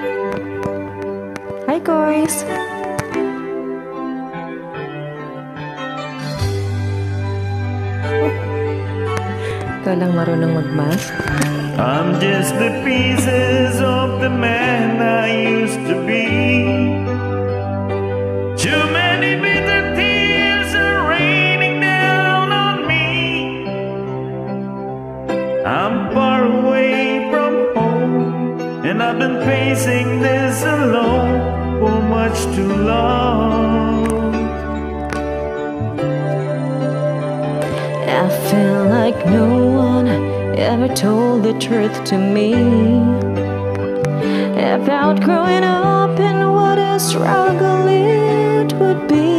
Hi guys! Ikaw lang marunong mag-mask? I'm just the pieces of the man I used to be. Too many bitter tears are raining down on me. I'm far away and I've been facing this alone for much too long. I feel like no one ever told the truth to me about growing up and what a struggle it would be.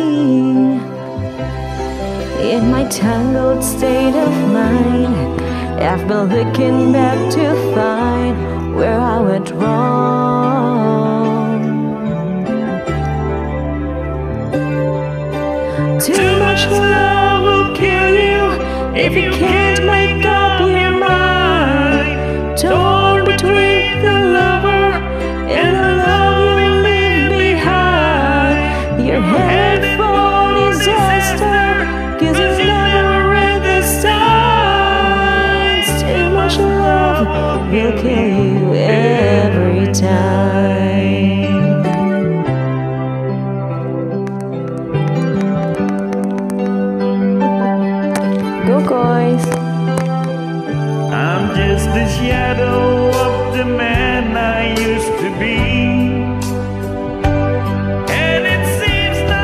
In my tangled state of mind, I've been looking back to find Too much love will kill you if you can't make up your mind. Torn between the lover and the love you leave behind. You're headed for disaster, cause you never read the signs. Too much love will kill you every time. Guys. I'm just a shadow of the man I used to be. And it seems like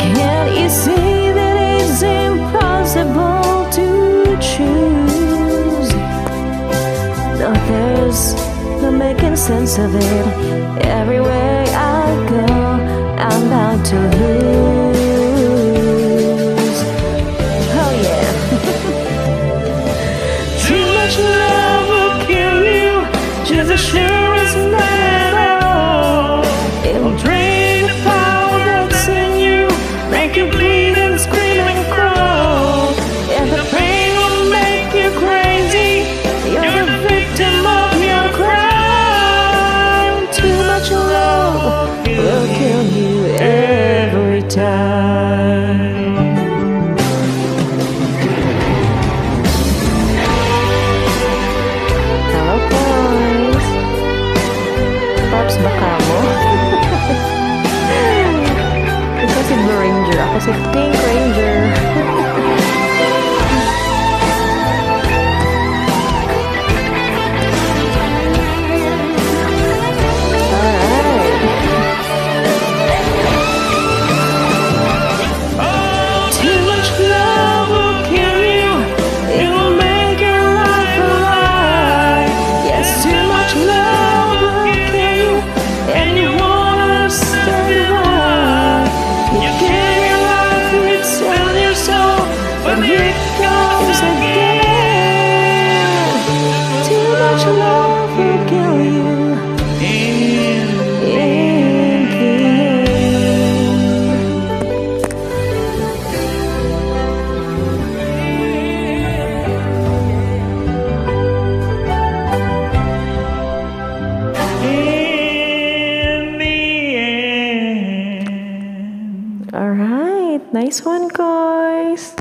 Can't you see that it's impossible to choose? No, there's no making sense of it. Everywhere I go, I'm bound to lose. And scream and crawl. The pain will make you crazy. You're the victim of your crime. Too much love will kill you every time. Hello guys! Pops ba Ako si Pink Ranger. Much love will kill you. In. In the. All right, nice one, guys.